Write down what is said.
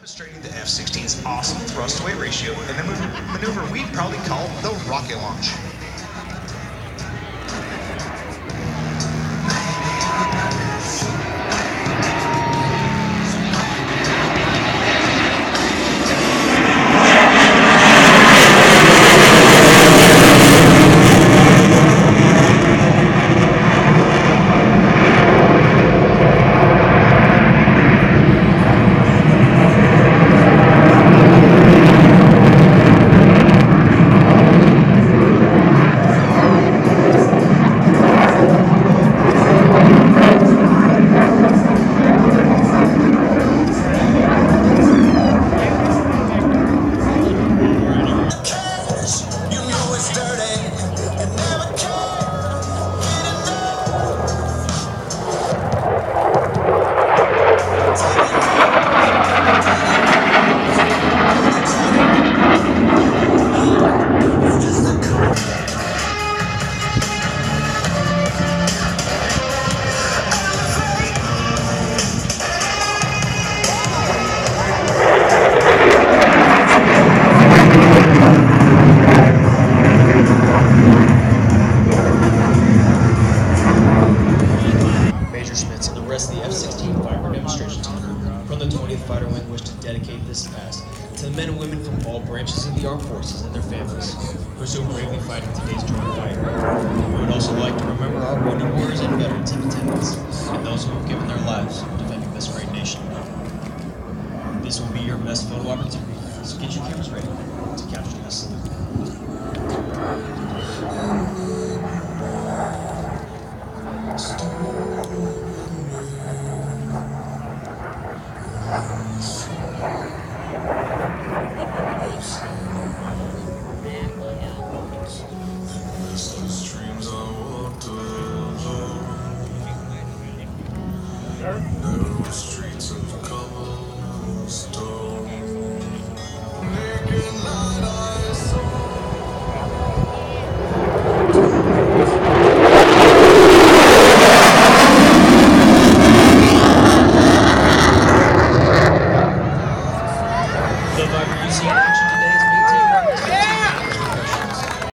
Demonstrating the F-16's awesome thrust-to-weight ratio in the maneuver we'd probably call the rocket launch. Demonstration team from the 20th Fighter Wing wish to dedicate this pass to the men and women from all branches of the armed forces and their families who are so bravely fighting today's joint fight. We would also like to remember our wounded warriors and veterans in attendance and those who have given their lives defending this great nation. This will be your best photo opportunity, so get your cameras ready Streams of water, narrow streams. da tua vizinha de 10